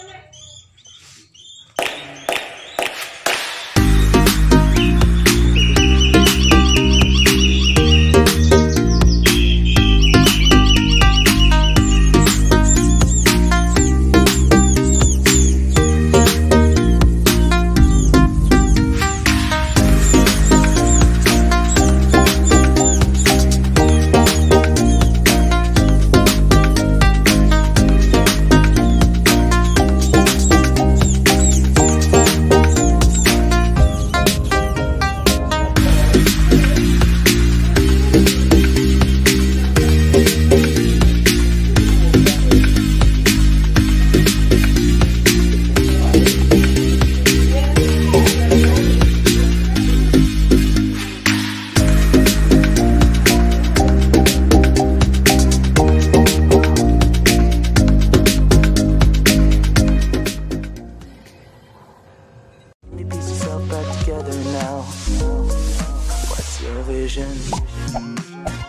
another. vision.